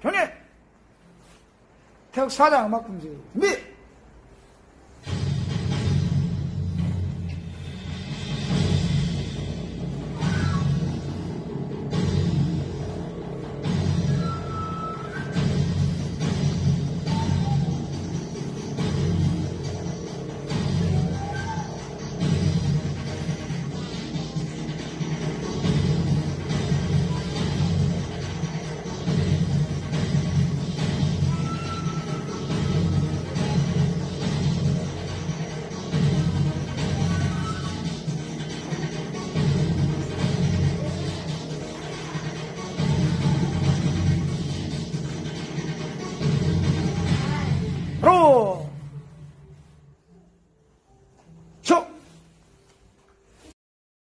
현해 태극 사장 음악 금지 준비!